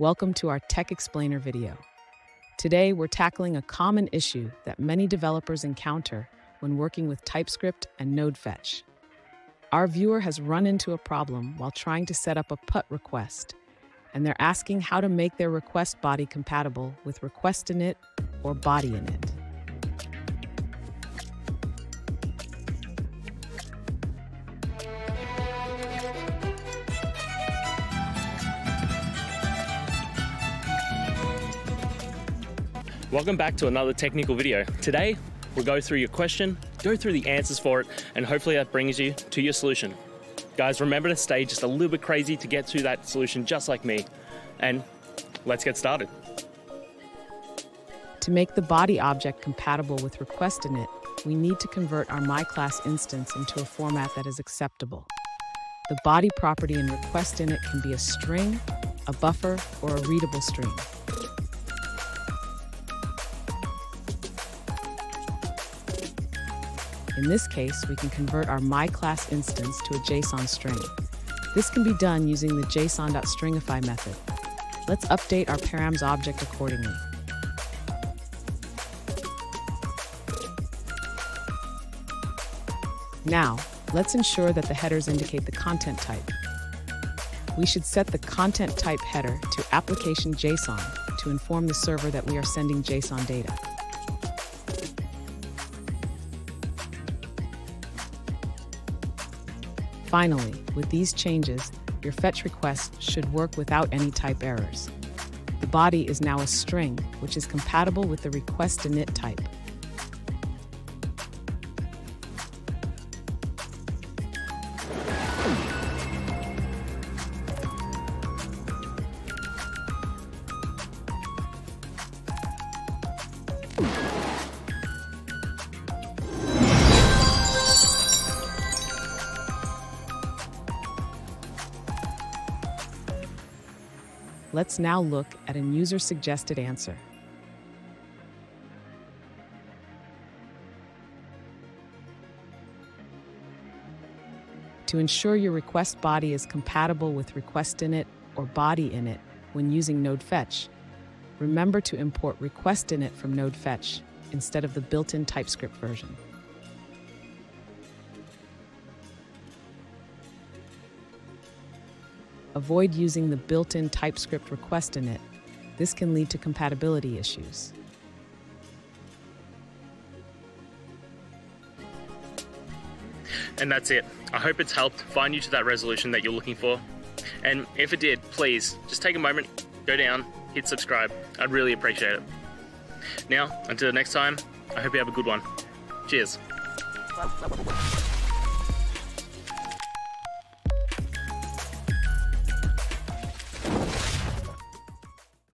Welcome to our Tech Explainer video. Today, we're tackling a common issue that many developers encounter when working with TypeScript and Node Fetch. Our viewer has run into a problem while trying to set up a PUT request, and they're asking how to make their request body compatible with request init or body init. Welcome back to another technical video. Today, we'll go through your question, go through the answers for it, and hopefully that brings you to your solution. Guys, remember to stay just a little bit crazy to get to that solution just like me. And let's get started. To make the body object compatible with request init, we need to convert our myClass instance into a format that is acceptable. The body property in request init can be a string, a buffer, or a readable stream. In this case, we can convert our myClass instance to a JSON string. This can be done using the json.stringify method. Let's update our params object accordingly. Now, let's ensure that the headers indicate the content type. We should set the content type header to application JSON to inform the server that we are sending JSON data. Finally, with these changes, your fetch request should work without any type errors. The body is now a string, which is compatible with the request init type. Let's now look at a user-suggested answer. To ensure your request body is compatible with request init or body init when using Node Fetch, remember to import request init from Node Fetch instead of the built-in TypeScript version. Avoid using the built-in TypeScript request init. This can lead to compatibility issues. And that's it. I hope it's helped find you to that resolution that you're looking for. And if it did, please just take a moment, go down, hit subscribe. I'd really appreciate it. Now, until the next time, I hope you have a good one. Cheers.